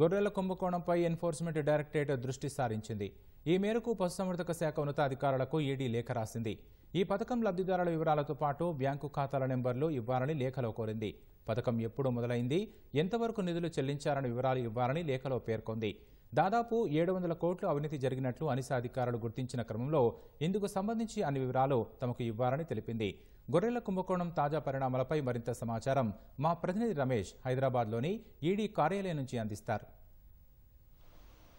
గొర్రెల కుంభకోణంపై enforcement directorate దృష్టి సారించింది. ఈ మేరకు పశుసంవర్ధక శాఖ ఉన్నతాధికారులకు ఈడీ లేఖ రాసింది. ఈ పథకం లబ్ధిదారుల వివరాలతో పాటు బ్యాంకు ఖాతాల నెంబర్లు ఇవ్వాలని లేఖలో కోరింది. పథకం ఎప్పుడు మొదలైంది? ఎంతవరకు నిధులు చెల్లించారన్న వివరాలు ఇవ్వాలని లేఖలో పేర్కొంది. దాదాపు ఏడు వందల కోట్లు అవినీతి జరిగినట్లు అనిసా అధికారులు గుర్తించిన క్రమంలో ఇందుకు సంబంధించి అన్ని వివరాలు తమకు ఇవ్వాలని తెలిపింది. గొర్రెల కుంభకోణం తాజా పరిణామాలపై మరింత సమాచారం మా ప్రతినిధి రమేష్ హైదరాబాద్లోని ఈడీ కార్యాలయం నుంచి అందిస్తారు.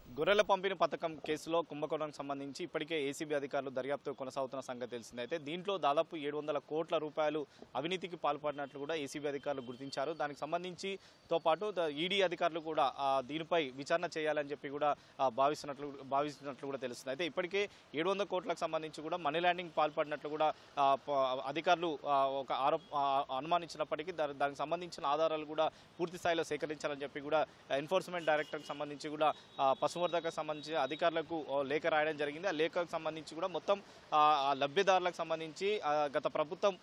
గొర్రెల పంపిణీ పథకం కేసులో కుంభకోణానికి సంబంధించి ఇప్పటికే ఏసీబీ అధికారులు దర్యాప్తు కొనసాగుతున్న సంగతి తెలిసింది. అయితే దీంట్లో దాదాపు ఏడు వందల కోట్ల రూపాయలు అవినీతికి పాల్పడినట్లు కూడా ఏసీబీ అధికారులు గుర్తించారు. దానికి సంబంధించితో పాటు ఈడీ అధికారులు కూడా దీనిపై విచారణ చేయాలని చెప్పి కూడా భావిస్తున్నట్లు భావిస్తున్నట్లు కూడా తెలుస్తుంది. అయితే ఇప్పటికే ఏడు వందల కోట్లకు సంబంధించి కూడా మనీ ల్యాండింగ్ పాల్పడినట్లు కూడా అధికారులు ఒక ఆరో అనుమానించినప్పటికీ దానికి సంబంధించిన ఆధారాలు కూడా పూర్తి స్థాయిలో సేకరించాలని చెప్పి కూడా ఎన్ఫోర్స్మెంట్ డైరెక్టర్కి సంబంధించి కూడా ఆ, పశువర్ధకు సంబంధించి అధికారులకు ఓ లేఖ రాయడం జరిగింది. ఆ లేఖకు సంబంధించి కూడా మొత్తం ఆ, లబ్ధిదారులకు సంబంధించి గత ప్రభుత్వం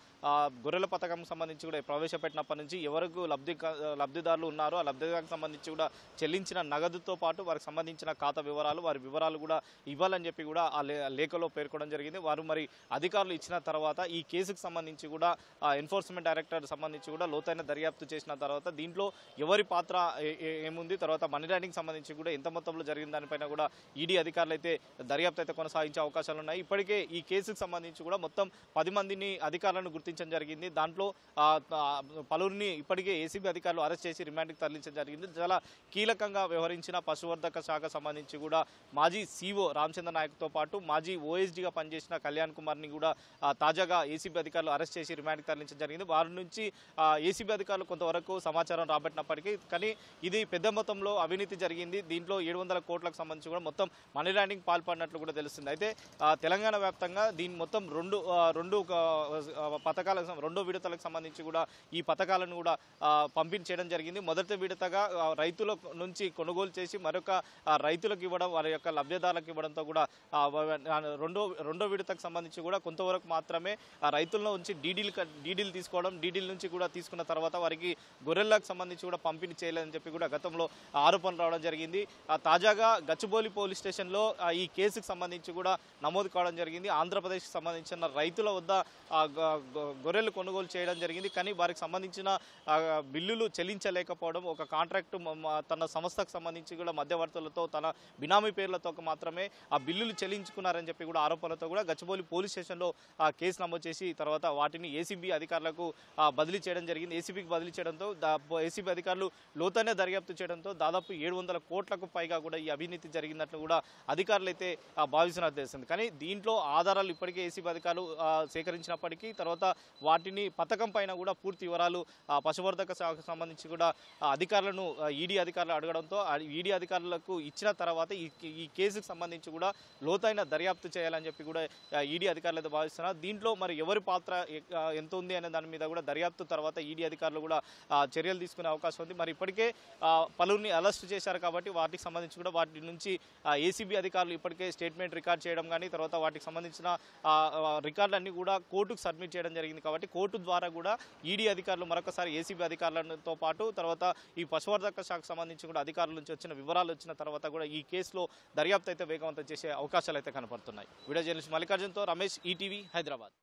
గొర్రెల పథకం సంబంధించి కూడా ప్రవేశపెట్టినప్పటి నుంచి ఎవరికి లబ్ధి లబ్ధిదారులు ఉన్నారో ఆ లబ్ధిదారులకు సంబంధించి కూడా చెల్లించిన నగదుతో పాటు వారికి సంబంధించిన ఖాతా వివరాలు వారి వివరాలు కూడా ఇవ్వాలని చెప్పి కూడా ఆ లే- లేఖలో పేర్కొనడం జరిగింది. వారు మరి అధికారులు ఇచ్చిన తర్వాత ఈ కేసుకు సంబంధించి కూడా ఎన్ఫోర్స్మెంట్ డైరెక్టర్ సంబంధించి కూడా లోతైన దర్యాప్తు చేసిన తర్వాత దీంట్లో ఎవరి పాత్ర ఏముంది? తర్వాత మనీ ల్యాండింగ్ సంబంధించి కూడా ఎంత మొత్తంలో జరిగింది? జరిగిన దానిపైన కూడా ఈడీ అధికారులు అయితే దర్యాప్తు అయితే కొనసాగించే అవకాశాలు ఉన్నాయి. ఇప్పటికే ఈ కేసుకు సంబంధించి కూడా మొత్తం పది మందిని అధికారులను గుర్తించడం జరిగింది. దాంట్లో పలువురిని ఇప్పటికే ఏసీబీ అధికారులు అరెస్ట్ చేసి రిమాండ్కి తరలించడం జరిగింది. చాలా కీలకంగా వ్యవహరించిన పశువర్ధక శాఖ సంబంధించి కూడా మాజీ సీఓ రామచంద్ర నాయక్తో పాటు మాజీ ఓఎస్డీగా పనిచేసిన కళ్యాణ్ కుమార్ని కూడా తాజాగా ఏసీబీ అధికారులు అరెస్ట్ చేసి రిమాండ్కి తరలించడం జరిగింది. వారి నుంచి ఏసీబీ అధికారులు కొంతవరకు సమాచారం రాబట్టినప్పటికీ కానీ ఇది పెద్ద మొత్తంలో అవినీతి జరిగింది. దీంట్లో ఏడు వందల కోట్లకు సంబంధించి కూడా మొత్తం మనీ ల్యాండింగ్ పాల్పడినట్లు కూడా తెలుస్తుంది. అయితే తెలంగాణ వ్యాప్తంగా దీని మొత్తం రెండు రెండు పథకాలకు సం- రెండో విడతలకు సంబంధించి కూడా ఈ పథకాలను కూడా పంపిణీ చేయడం జరిగింది. మొదటి విడతగా రైతుల నుంచి కొనుగోలు చేసి మరొక రైతులకు ఇవ్వడం వారి యొక్క లబ్ధిదారులకు ఇవ్వడంతో కూడా రెండో రెండో విడతకు సంబంధించి కూడా కొంతవరకు మాత్రమే ఆ రైతుల్లో నుంచి డీడీలు డీడీలు తీసుకోవడం డీడీల నుంచి కూడా తీసుకున్న తర్వాత వారికి గొర్రెలకు సంబంధించి కూడా పంపిణీ చేయలేదని చెప్పి కూడా గతంలో ఆరోపణలు రావడం జరిగింది. ఆ, తాజాగా గచ్చిబౌలి పోలీస్ స్టేషన్లో ఈ కేసుకు సంబంధించి కూడా నమోదు కావడం జరిగింది. ఆంధ్రప్రదేశ్కి సంబంధించిన రైతుల వద్ద గొర్రెలు కొనుగోలు చేయడం జరిగింది. కానీ వారికి సంబంధించిన బిల్లులు చెల్లించలేకపోవడం ఒక కాంట్రాక్టు తన సంస్థకు సంబంధించి కూడా మధ్యవర్తులతో తన బినామీ పేర్లతో మాత్రమే ఆ బిల్లులు చెల్లించుకున్నారని చెప్పి కూడా ఆరోపణలతో కూడా గచ్చిబౌలి పోలీస్ స్టేషన్లో ఆ కేసు నమోదు చేసి తర్వాత వాటిని ఏసీబీ అధికారులకు బదిలీ చేయడం జరిగింది. ఏసీబీకి బదిలీ చేయడంతో ఏసీబీ అధికారులు లోతైన దర్యాప్తు చేయడంతో దాదాపు ఏడు వందల కోట్లకు పైగా కూడా ఈ అవినీతి జరిగినట్లు కూడా అధికారులు అయితే భావిస్తున్నట్టు తెలుస్తుంది. కానీ దీంట్లో ఆధారాలు ఇప్పటికే ఏసీబీ అధికారులు సేకరించినప్పటికీ తర్వాత వాటిని పథకం పైన కూడా పూర్తి వివరాలు పశువర్ధక శాఖకు సంబంధించి కూడా అధికారులను ఈడీ అధికారులు అడగడంతో ఈడీ అధికారులకు ఇచ్చిన తర్వాత ఈ ఈ కేసుకు సంబంధించి కూడా లోతైన దర్యాప్తు చేయాలని చెప్పి కూడా ఈడీ అధికారులు అయితే భావిస్తున్నారు. దీంట్లో మరి ఎవరి పాత్ర ఎంత ఉంది అనే దాని మీద కూడా దర్యాప్తు తర్వాత ఈడీ అధికారులు కూడా చర్యలు తీసుకునే అవకాశం ఉంది. మరి ఇప్పటికే పలువురిని అరెస్ట్ చేశారు కాబట్టి వాటికి సంబంధించి కూడా వాటి నుంచి ఏసీబీ అధికారులు ఇప్పటికే స్టేట్మెంట్ రికార్డ్ చేయడం కానీ తర్వాత వాటికి సంబంధించిన రికార్డులన్నీ కూడా కోర్టుకు సబ్మిట్ చేయడం జరిగింది కాబట్టి కోర్టు ద్వారా కూడా ఈడీ అధికారులు మరొకసారి ఏసీబీ అధికారులతో పాటు తర్వాత ఈ పశువర్ధక శాఖకు సంబంధించి కూడా అధికారుల నుంచి వచ్చిన వివరాలు వచ్చిన తర్వాత కూడా ఈ కేసులో దర్యాప్తు అయితే వేగవంతం చేసే అవకాశాలు అయితే కనపడుతున్నాయి. వీడియో జర్నలిస్ట్ మల్లికార్జున్తో రమేష్ ఈటీవీ హైదరాబాద్.